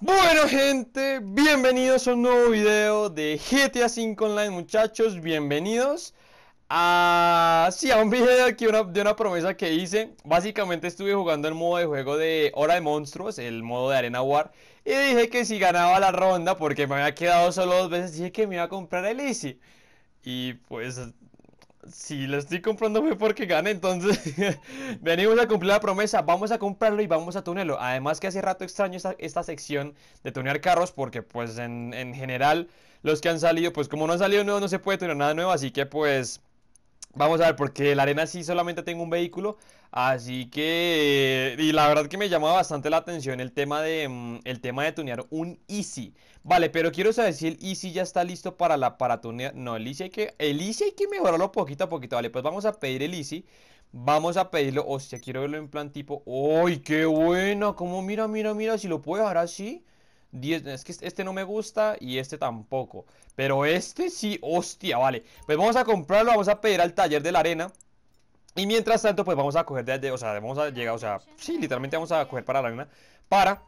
Bueno gente, bienvenidos a un nuevo video de GTA V Online muchachos, bienvenidos. A, sí, a un video aquí de una promesa que hice. Básicamente estuve jugando el modo de juego de Hora de Monstruos, el modo de Arena War Y dije que si ganaba la ronda, porque me había quedado solo dos veces, dije que me iba a comprar el Easy. Y pues si lo estoy comprando fue porque gane, entonces venimos a cumplir la promesa, vamos a comprarlo y vamos a tunearlo. Además que hace rato extraño esta, sección de tunear carros porque pues en, en, general los que han salido, pues como no han salido nuevo no se puede tunear nada nuevo, así que pues Vamos a ver, porque la arena sí solamente tengo un vehículo, así que... Y la verdad que me llama bastante la atención el tema de, mm, el tema de tunear un Easy. Vale, pero quiero saber si el Easy ya está listo para, la, para tunear... No, el Easy, hay que, el Easy hay que mejorarlo poquito a poquito, vale. Pues vamos a pedir el Easy. Vamos a pedirlo, hostia, quiero verlo en plan tipo... ¡Uy, qué bueno! Como mira, mira, mira, si lo puedo dejar así... 10, es que este no me gusta y este tampoco. Pero este sí, hostia, vale. Pues vamos a comprarlo, vamos a pedir al taller de la arena. Y mientras tanto, pues vamos a coger de, o sea, vamos a llegar, o sea, sí, literalmente vamos a coger para la arena para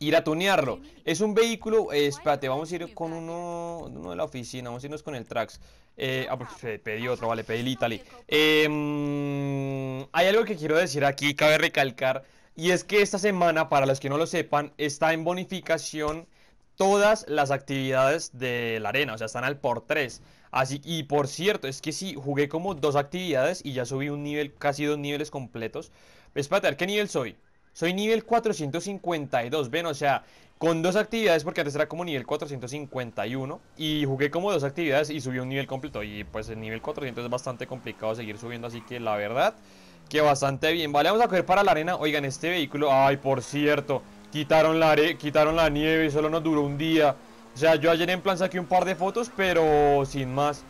ir a tunearlo. Es un vehículo, eh, espérate, vamos a ir con uno, uno de la oficina, vamos a irnos con el Trax. Eh, ah, pues pedí otro, vale, pedí el Italy. Em, hay algo que quiero decir aquí, cabe recalcar y es que esta semana, para los que no lo sepan, está en bonificación todas las actividades de la arena, o sea, están al por 3. Así, y por cierto, es que sí, jugué como dos actividades y ya subí un nivel, casi dos niveles completos. Espérate, a ver, ¿qué nivel soy? Soy nivel 452, ven, o sea, con dos actividades, porque antes era como nivel 451, y jugué como dos actividades y subí un nivel completo, y pues el nivel 400 es bastante complicado seguir subiendo, así que la verdad... Que bastante bien. Vale, vamos a coger para la arena. Oigan, este vehículo... Ay, por cierto. Quitaron la, quitaron la nieve y solo nos duró un día. O sea, yo ayer en plan saqué un par de fotos, pero sin más.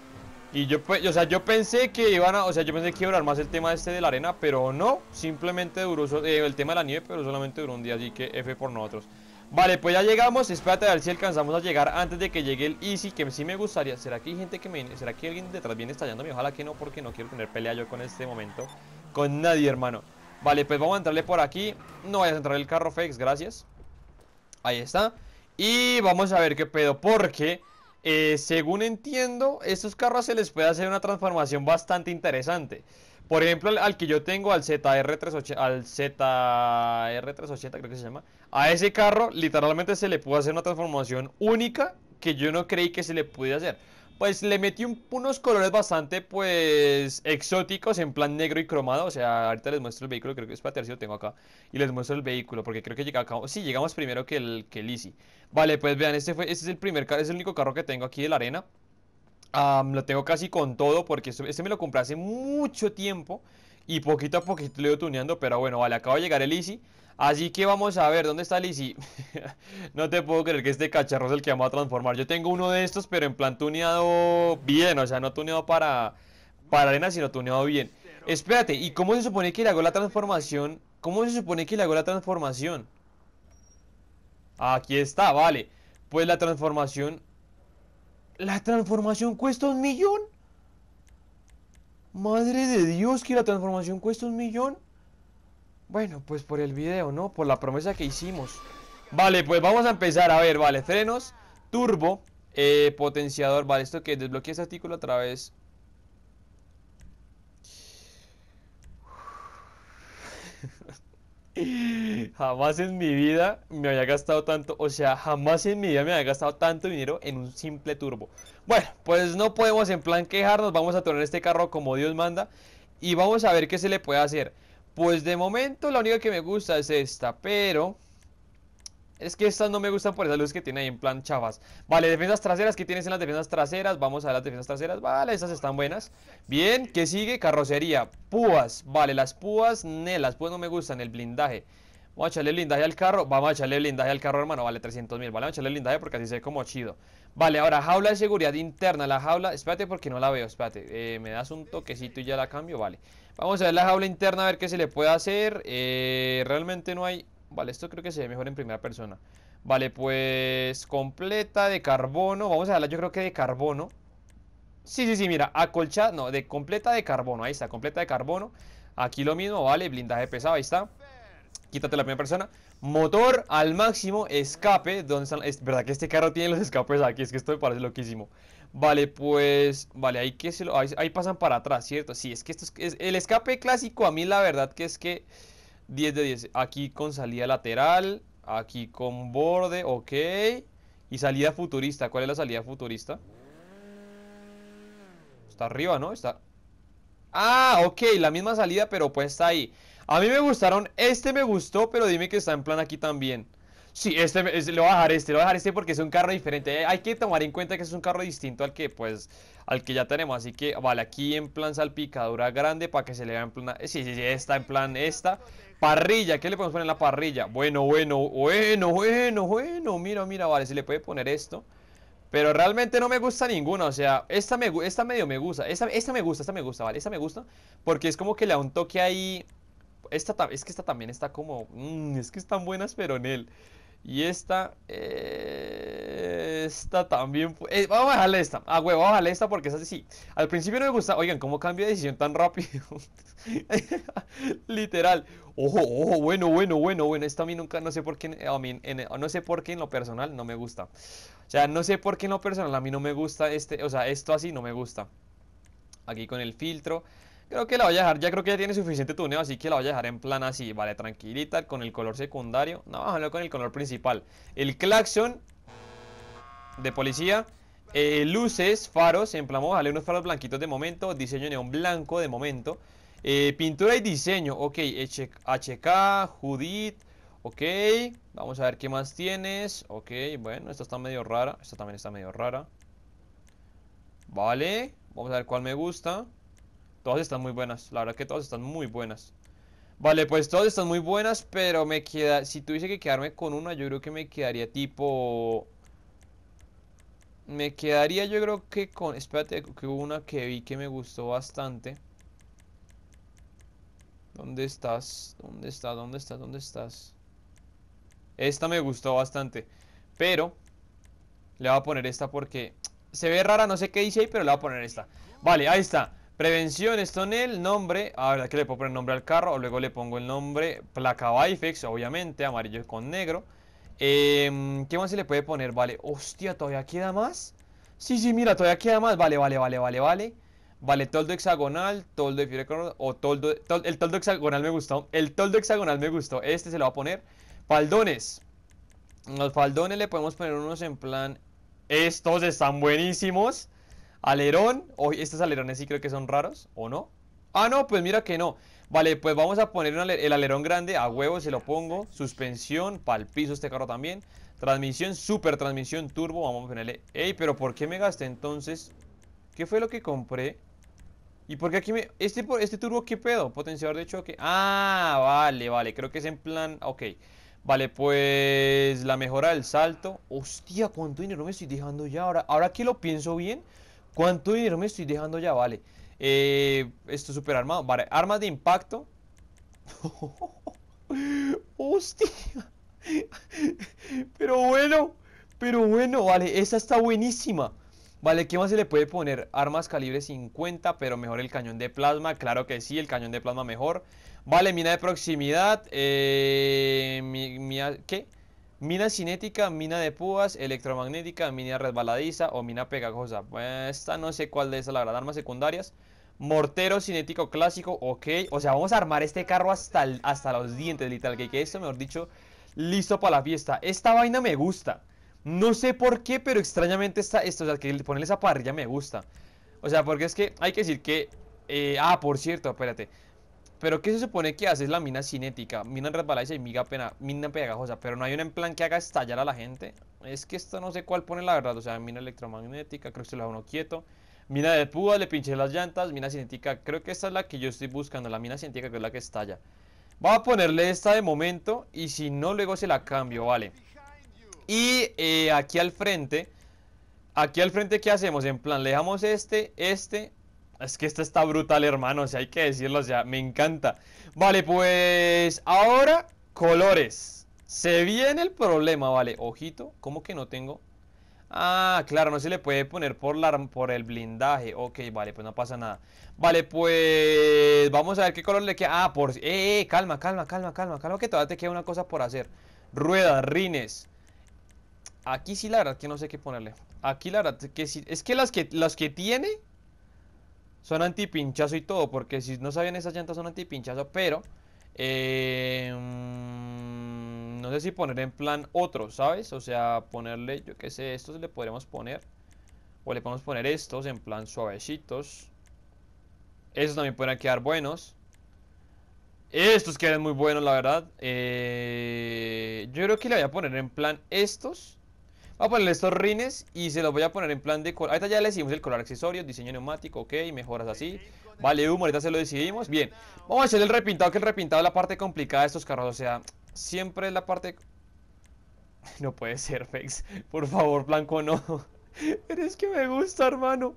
Y yo, o sea, yo pensé que iban a, o sea, yo pensé que iba a durar más el tema este de la arena, pero no, simplemente duró eh, el tema de la nieve, pero solamente duró un día, así que F por nosotros. Vale, pues ya llegamos, espérate a ver si alcanzamos a llegar antes de que llegue el Easy, que sí me gustaría. ¿Será que hay gente que me viene, será que alguien detrás viene estallándome? Ojalá que no, porque no quiero tener pelea yo con este momento con nadie, hermano. Vale, pues vamos a entrarle por aquí. No vayas a entrar el carro Fex, gracias. Ahí está. Y vamos a ver qué pedo, porque eh, según entiendo, estos carros se les puede hacer una transformación bastante interesante. Por ejemplo, al, que yo tengo, al ZR380, al ZR380 creo que se llama, a ese carro literalmente se le puede hacer una transformación única que yo no creí que se le pudiera hacer pues le metí unos colores bastante, pues, exóticos, en plan negro y cromado. O sea, ahorita les muestro el vehículo, creo que es para si lo tengo acá. Y les muestro el vehículo, porque creo que llegamos, sí, llegamos primero que el, que el Easy. Vale, pues vean, este, fue, este es el primer carro, es el único carro que tengo aquí de la arena. lo tengo casi con todo, porque este, me lo compré hace mucho tiempo. Y poquito a poquito lo he ido tuneando, pero bueno, vale, acaba de llegar el Easy. Así que vamos a ver, ¿dónde está Lizzy? no te puedo creer que este cacharro es el que vamos a transformar. Yo tengo uno de estos, pero en plan tuneado bien. O sea, no tuneado para, para arena, sino tuneado bien. Espérate, ¿y cómo se supone que le hago la transformación? ¿Cómo se supone que le hago la transformación? Aquí está, vale. Pues la transformación... ¿La transformación cuesta un millón? Madre de Dios, que la transformación cuesta un millón. Bueno, pues por el video, ¿no? Por la promesa que hicimos Vale, pues vamos a empezar, a ver, vale Frenos, turbo, eh, potenciador Vale, esto que desbloquea ese artículo a través Jamás en mi vida me había gastado tanto, o sea, jamás en mi vida me había gastado tanto dinero en un simple turbo. Bueno, pues no podemos en plan quejarnos, vamos a tener este carro como Dios manda y vamos a ver qué se le puede hacer. Pues de momento la única que me gusta es esta, pero... Es que estas no me gustan por esas luces que tiene ahí en plan chavas Vale, defensas traseras, ¿qué tienes en las defensas traseras? Vamos a ver las defensas traseras, vale, estas están buenas. Bien, ¿qué sigue? Carrocería, púas, vale, las púas, nelas, pues no me gustan, el blindaje. Vamos a echarle blindaje al carro, vamos a echarle blindaje al carro hermano, vale, 300 mil, vale, vamos a echarle blindaje porque así se ve como chido. Vale, ahora jaula de seguridad interna, la jaula, espérate porque no la veo, espérate, eh, me das un toquecito y ya la cambio, vale Vamos a ver la jaula interna, a ver qué se le puede hacer. Eh, realmente no hay... Vale, esto creo que se ve mejor en primera persona. Vale, pues completa de carbono. Vamos a verla yo creo que de carbono. Sí, sí, sí, mira, acolchada, no, de completa de carbono. Ahí está, completa de carbono. Aquí lo mismo, vale, blindaje pesado, ahí está. Quítate la primera persona. Motor al máximo, escape. ¿Dónde están? Es verdad que este carro tiene los escapes aquí, es que esto me parece loquísimo. Vale, pues, vale, ahí que se lo, ahí, pasan para atrás, ¿cierto? Sí, es que esto es, el escape clásico a mí la verdad que es que 10 de 10. Aquí con salida lateral, aquí con borde, ok. Y salida futurista, ¿cuál es la salida futurista? Está arriba, ¿no? Está... Ah, ok, la misma salida, pero pues está ahí. A mí me gustaron, este me gustó, pero dime que está en plan aquí también. Sí, este, le voy a dejar este, le voy a dejar este porque es un carro diferente. Hay que tomar en cuenta que es un carro distinto al que, pues, al que ya tenemos. Así que, vale, aquí en plan salpicadura grande para que se le vea en plan... Sí, sí, sí, está en plan esta. Parrilla, ¿qué le podemos poner en la parrilla? Bueno, bueno, bueno, bueno, bueno. Mira, mira, vale, se le puede poner esto. Pero realmente no me gusta ninguna, o sea, esta, me, esta medio me gusta, esta, esta me gusta, esta me gusta, ¿vale? Esta me gusta porque es como que le da un toque ahí esta, es que esta también está como... Mm, es que están buenas, pero en él. Y esta... Eh, esta también... Eh, vamos a dejarle esta. Ah, huevo, vamos a dejarle esta porque es así. Al principio no me gusta... Oigan, ¿cómo cambia de decisión tan rápido? Literal. Ojo, ojo, bueno, bueno, bueno, bueno. Esto a mí nunca... No sé por qué... A mí, no sé por qué en lo personal no me gusta. O sea, no sé por qué en lo personal a mí no me gusta este... O sea, esto así no me gusta. Aquí con el filtro. Creo que la voy a dejar, ya creo que ya tiene suficiente tuneo, así que la voy a dejar en plan así, vale, tranquilita, con el color secundario. No, hablar con el color principal. El claxon de policía. Eh, luces, faros, en plan, vamos a unos faros blanquitos de momento. Diseño neón blanco de momento. Eh, pintura y diseño, ok. HK, Judith, ok. Vamos a ver qué más tienes. Ok, bueno, esta está medio rara. Esta también está medio rara. Vale, vamos a ver cuál me gusta. Todas están muy buenas, la verdad que todas están muy buenas Vale, pues todas están muy buenas, pero me queda... Si tuviese que quedarme con una, yo creo que me quedaría tipo... Me quedaría yo creo que con... Espérate, que hubo una que vi que me gustó bastante ¿Dónde estás? ¿Dónde estás? ¿Dónde estás? ¿Dónde estás? Esta me gustó bastante Pero Le voy a poner esta porque Se ve rara, no sé qué dice ahí, pero le voy a poner esta Vale, ahí está Prevención, esto en el nombre, a ver, aquí le puedo poner nombre al carro, luego le pongo el nombre, placa Bifex, obviamente, amarillo con negro. Em, ¿Qué más se le puede poner? Vale, hostia, ¿todavía queda más? Sí, sí, mira, todavía queda más, vale, vale, vale, vale, vale. Vale, toldo hexagonal, toldo de fibra o toldo, el toldo hexagonal me gustó, el toldo hexagonal me gustó, este se lo va a poner. Faldones, los faldones le podemos poner unos en plan, estos están buenísimos. Alerón. Oh, estos alerones sí creo que son raros, ¿o no? Ah, no, pues mira que no. Vale, pues vamos a poner el alerón grande. A huevo se lo pongo. Suspensión, para el piso este carro también. Transmisión, super transmisión turbo. Vamos a ponerle... Ey, pero ¿por qué me gasté entonces? ¿Qué fue lo que compré? ¿Y por qué aquí me... Este, este turbo qué pedo? Potenciador de choque. Ah, vale, vale. Creo que es en plan... Ok. Vale, pues... La mejora del salto. Hostia, ¿cuánto dinero me estoy dejando ya? Ahora, ahora que lo pienso bien... ¿Cuánto dinero me estoy dejando ya? Vale. Eh, esto es super armado. Vale, armas de impacto. Hostia. Pero bueno. Pero bueno, vale. Esa está buenísima. Vale, ¿qué más se le puede poner? Armas calibre 50, pero mejor el cañón de plasma. Claro que sí, el cañón de plasma mejor. Vale, mina de proximidad. Eh, ¿Qué? Mina cinética, mina de púas, electromagnética, mina resbaladiza o mina pegajosa. esta no sé cuál de esas, la verdad, armas secundarias. Mortero cinético clásico, ok. O sea, vamos a armar este carro hasta, hasta los dientes, literal. Que, que esto, mejor dicho, listo para la fiesta. Esta vaina me gusta. No sé por qué, pero extrañamente está esto, o sea, que ponerle esa parrilla me gusta. O sea, porque es que hay que decir que... Eh, ah, por cierto, espérate. Pero ¿qué se supone que hace es la mina cinética? Mina resbaladiza y mina, pena, mina pegajosa. Pero no hay una en plan que haga estallar a la gente. Es que esto no sé cuál pone la verdad. O sea, mina electromagnética, creo que se lo da uno quieto. Mina de púa, le pinché las llantas. Mina cinética, creo que esta es la que yo estoy buscando. La mina cinética que es la que estalla. Vamos a ponerle esta de momento. Y si no, luego se la cambio, vale. Y eh, aquí al frente. Aquí al frente, ¿qué hacemos? En plan, le dejamos este, este, es que esto está brutal, hermano, o sea, hay que decirlo, sea, me encanta. Vale, pues ahora colores. Se viene el problema, vale. Ojito, ¿cómo que no tengo? Ah, claro, no se le puede poner por, la, por el blindaje. Ok, vale, pues no pasa nada. Vale, pues vamos a ver qué color le queda. Ah, por... Eh, eh, calma, calma, calma, calma, calma, que todavía te queda una cosa por hacer. Ruedas, rines. Aquí sí la verdad que no sé qué ponerle. Aquí la verdad que sí. Es que las que, las que tiene son antipinchazo y todo. Porque si no sabían esas llantas son antipinchazo, pero... Eh, mm, no sé si poner en plan otro, ¿sabes? O sea, ponerle, yo qué sé, estos le podremos poner. O le podemos poner estos en plan suavecitos. Estos también pueden quedar buenos. Estos quedan muy buenos, la verdad. Eh, yo creo que le voy a poner en plan estos. Voy a ponerle estos rines y se los voy a poner en plan de color. Ahorita ya le decimos el color accesorios, diseño neumático, ok, mejoras así. Vale, humo, ahorita se lo decidimos. Bien, vamos a hacer el repintado, que el repintado es la parte complicada de estos carros. O sea, siempre es la parte... No puede ser, Fex. Por favor, blanco, no. Pero es que me gusta, hermano.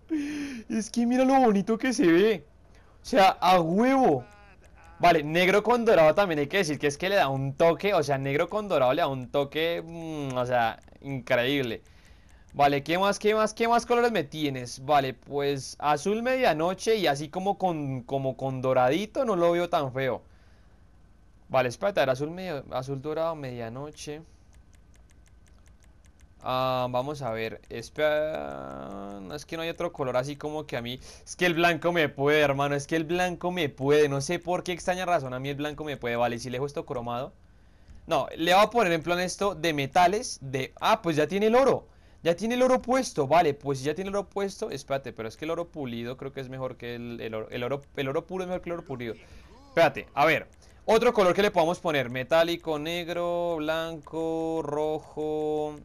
Es que mira lo bonito que se ve. O sea, a huevo. Vale, negro con dorado también hay que decir que es que le da un toque, o sea, negro con dorado le da un toque, mm, o sea, increíble. Vale, ¿qué más, qué más, qué más colores me tienes? Vale, pues azul medianoche y así como con, como con doradito no lo veo tan feo. Vale, espérate, azul, medio, azul dorado medianoche. Ah, vamos a ver, espera, es que no hay otro color así como que a mí, es que el blanco me puede, hermano, es que el blanco me puede, no sé por qué extraña razón, a mí el blanco me puede, vale, si le dejo esto cromado, no, le voy a poner en plan esto de metales, de, ah, pues ya tiene el oro, ya tiene el oro puesto, vale, pues ya tiene el oro puesto, espérate, pero es que el oro pulido creo que es mejor que el, el, oro, el oro, el oro puro es mejor que el oro pulido, espérate, a ver, otro color que le podamos poner, metálico, negro, blanco, rojo,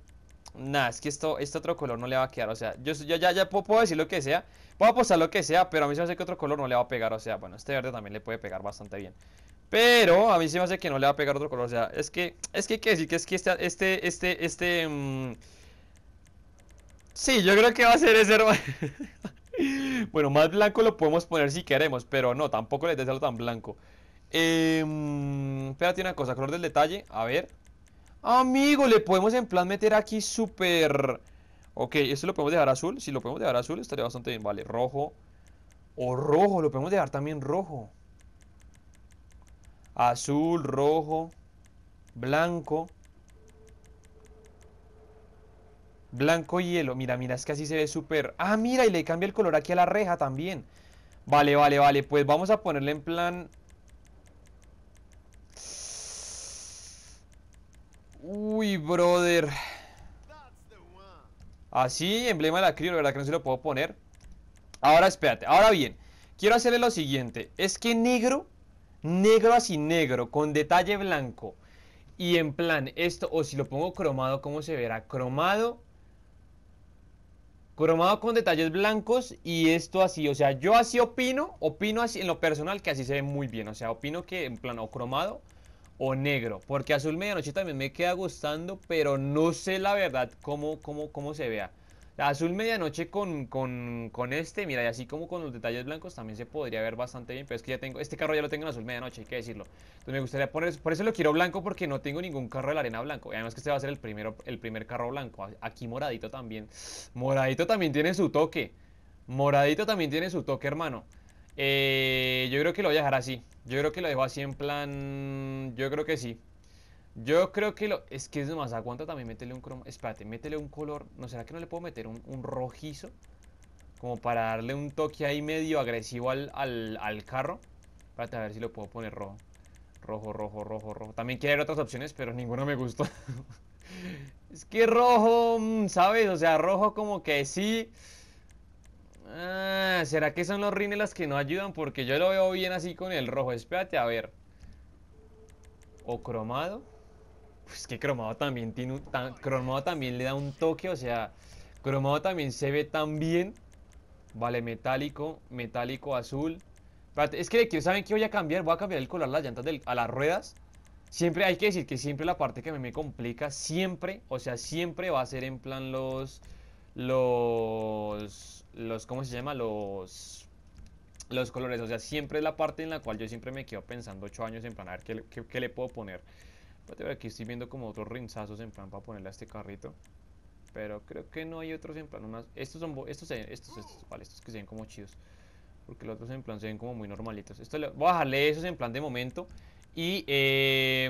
Nah, es que esto, este otro color no le va a quedar, o sea, yo, ya, ya puedo, decir lo que sea, puedo apostar lo que sea, pero a mí me hace que otro color no le va a pegar, o sea, bueno, este verde también le puede pegar bastante bien. Pero a mí se me hace que no le va a pegar otro color, o sea, es que, es que hay que decir que es que este, este, este, este... Mm, sí, yo creo que va a ser ese, bueno, más blanco lo podemos poner si queremos, pero no, tampoco le deseo tan blanco. Eh, espérate una cosa, color del detalle, a ver... Amigo, le podemos en plan meter aquí súper... Ok, esto lo podemos dejar azul. Si lo podemos dejar azul estaría bastante bien. Vale, rojo. O rojo, lo podemos dejar también rojo. Azul, rojo. Blanco. Blanco y hielo. Mira, mira, es que así se ve súper... Ah, mira, y le cambia el color aquí a la reja también. Vale, vale, vale. Pues vamos a ponerle en plan Uy, brother. Así, emblema de la crío, verdad que no se lo puedo poner. Ahora, espérate. Ahora bien, quiero hacerle lo siguiente. Es que negro, negro así negro, con detalle blanco. Y en plan, esto, o si lo pongo cromado, ¿cómo se verá? Cromado. Cromado con detalles blancos y esto así, o sea, yo así opino, opino así en lo personal que así se ve muy bien, o sea, opino que en plan o cromado o negro. Porque azul medianoche también me queda gustando, pero no sé la verdad cómo, cómo, cómo se vea. Azul medianoche con, con, con, este, mira, y así como con los detalles blancos también se podría ver bastante bien, pero es que ya tengo, este carro ya lo tengo en azul medianoche, hay que decirlo. Entonces me gustaría poner, por eso lo quiero blanco porque no tengo ningún carro de la arena blanco. Y además que este va a ser el, primero, el primer carro blanco. Aquí moradito también. Moradito también tiene su toque. Moradito también tiene su toque, hermano. Eh, yo creo que lo voy a dejar así. Yo creo que lo dejo así en plan... Yo creo que sí. Yo creo que lo... Es que es más, aguanta también métele un cromo... Espérate, métele un color... ¿No será que no le puedo meter un, rojizo? Como para darle un toque ahí medio agresivo al, al, carro. Espérate a ver si lo puedo poner rojo. Rojo, rojo, rojo, rojo. También quiero otras opciones, pero ninguna me gustó. es que rojo, mm, ¿sabes? O sea, rojo como que sí... Ah, ¿será que son los rines las que no ayudan? Porque yo lo veo bien así con el rojo. Espérate, a ver. ¿O cromado? Pues que cromado también tiene un, cromado también le da un toque, o sea, cromado también se ve tan bien. Vale, metálico, metálico azul. Es que ¿saben qué voy a cambiar? Voy a cambiar el color a las llantas a las ruedas. Siempre hay que decir que siempre la parte que me, me complica, siempre, o sea, siempre va a ser en plan los los los, ¿cómo se llama? Los, los colores. O sea, siempre es la parte en la cual yo siempre me quedo pensando ocho años en plan, a ver qué, le puedo poner. Pero aquí estoy viendo como otros rinzazos en plan para ponerle a este carrito. pero creo que no hay otros en plan. Estos son, estos, estos, estos, vale, estos que se ven como chidos. Porque los otros en plan se ven como muy normalitos. Esto le, voy a bajarle esos en plan de momento. Y, eh,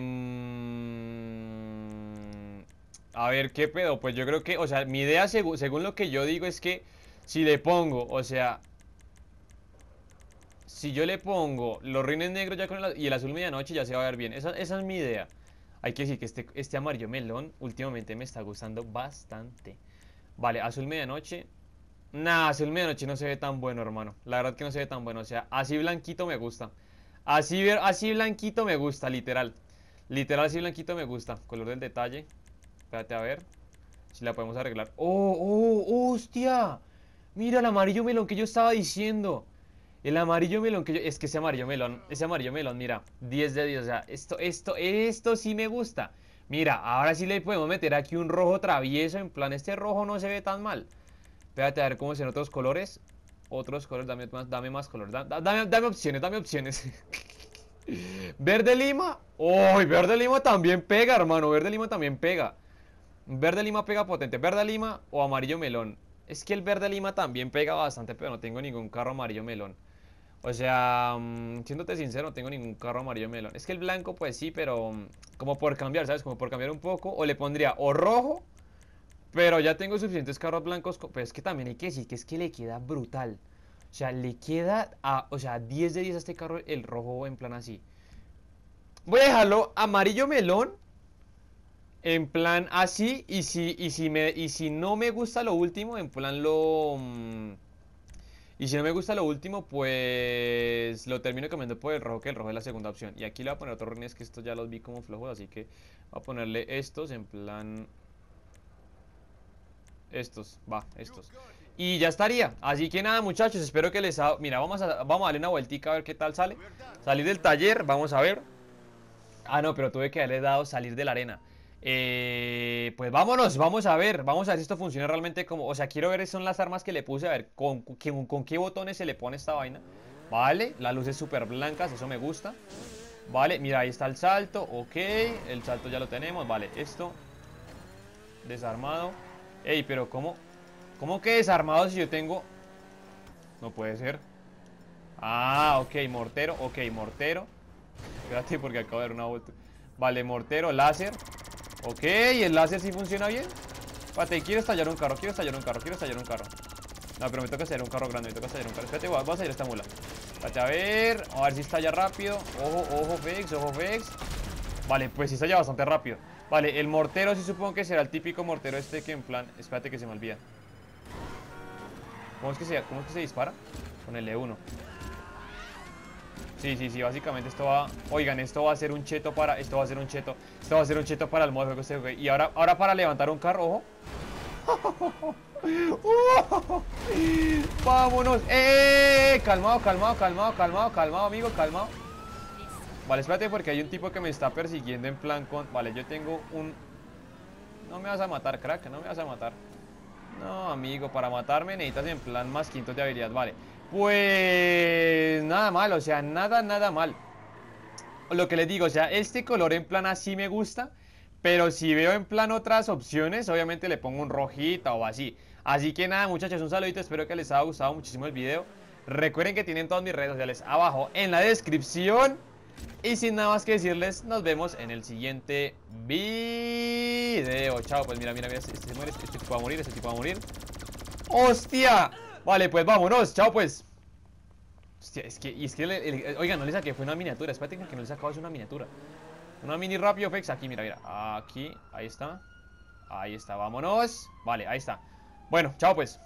a ver, ¿qué pedo? Pues yo creo que, o sea, mi idea según lo que yo digo es que si le pongo, o sea, si yo le pongo los rines negros ya con el, y el azul medianoche ya se va a ver bien. Esa, es mi idea. Hay que decir que este, este amarillo melón últimamente me está gustando bastante. Vale, azul medianoche. Nah, azul medianoche no se ve tan bueno, hermano. La verdad que no se ve tan bueno. O sea, así blanquito me gusta. Así, así blanquito me gusta, literal. Literal, así blanquito me gusta. Color del detalle. Espérate a ver si la podemos arreglar. ¡Oh, oh, hostia! Mira el amarillo melón que yo estaba diciendo. El amarillo melón que yo... Es que ese amarillo melón, ese amarillo melón, mira, 10 de 10, o sea, esto, esto, esto sí me gusta. Mira, ahora sí le podemos meter aquí un rojo travieso, en plan, este rojo no se ve tan mal. Espérate a ver cómo se otros colores. Otros colores, dame más, dame más color, dame opciones, dame opciones. verde lima, ¡Uy! verde lima también pega, hermano, verde lima también pega. Verde lima pega potente, verde lima o amarillo melón. Es que el verde lima también pega bastante, pero no tengo ningún carro amarillo melón. O sea, mm, siéndote sincero, no tengo ningún carro amarillo melón. Es que el blanco, pues sí, pero mm, como por cambiar, ¿sabes? Como por cambiar un poco. O le pondría o rojo, pero ya tengo suficientes carros blancos. Pero es que también hay que decir que es que le queda brutal. O sea, le queda a, o sea, 10 de 10 a este carro el rojo en plan así. Voy a dejarlo amarillo melón. En plan así. Y si, y si, me, y si no me gusta lo último, en plan lo... Mm, y si no me gusta lo último, pues lo termino cambiando por el rojo, que el rojo es la segunda opción. Y aquí le voy a poner otros rines que estos ya los vi como flojos, así que voy a ponerle estos en plan... Estos, va, estos. Y ya estaría. Así que nada, muchachos, espero que les... Ha... Mira, vamos a, vamos a darle una vueltica a ver qué tal sale. Salir del taller, vamos a ver. Ah, no, pero tuve que haberle dado salir de la arena. Eh, pues vámonos, vamos a ver, vamos a ver si esto funciona realmente como, o sea, quiero ver son las armas que le puse, a ver con, con, qué botones se le pone esta vaina. Vale, las luces súper blancas, eso me gusta. Vale, mira, ahí está el salto, ok, el salto ya lo tenemos, vale, esto. Desarmado. Ey, pero ¿cómo? ¿Cómo que desarmado si yo tengo...? No puede ser. Ah, ok, mortero, ok, mortero. Espérate porque acabo de dar una vuelta. Vale, mortero, láser. Ok, el láser sí funciona bien. Espérate, quiero estallar un carro, quiero estallar un carro, quiero estallar un carro. No, pero me toca estallar un carro grande, me toca estallar un carro. Espérate, voy a, salir esta mula. Espérate, a ver, a ver si estalla rápido. Ojo, ojo, Fex, ojo, Fex. Vale, pues sí estalla bastante rápido. Vale, el mortero sí supongo que será el típico mortero este que en plan... Espérate que se me olvida. ¿Cómo es que se, cómo es que se dispara? Con el E1. Sí, sí, sí, básicamente esto va... Oigan, esto va a ser un cheto para... Esto va a ser un cheto. Esto va a ser un cheto para el modo de juego Y ahora, ahora para levantar un carro, ojo. ¡Vámonos! ¡Eh! Calmado, calmado, calmado, calmado, calmado, amigo, calmado. Vale, espérate porque hay un tipo que me está persiguiendo en plan con... Vale, yo tengo un... No me vas a matar, crack, no me vas a matar. No, amigo, para matarme necesitas en plan más quintos de habilidad, vale. Pues nada mal, o sea, nada, nada mal. Lo que les digo, o sea, este color en plan así me gusta. Pero si veo en plan otras opciones, obviamente le pongo un rojito o así. Así que nada, muchachos, un saludito. Espero que les haya gustado muchísimo el video. Recuerden que tienen todas mis redes sociales abajo en la descripción. Y sin nada más que decirles, nos vemos en el siguiente video. Chao, pues mira, mira, mira, este, este, este tipo va a morir, este tipo va a morir. ¡Hostia! Vale, pues vámonos, chao pues. Hostia, es que, y es que, oigan, no le saqué, fue una miniatura Espérate que no le sacado, es una miniatura. Una mini rápido, Fex, aquí, mira, mira Aquí, ahí está. Ahí está, vámonos. Vale, ahí está. Bueno, chao pues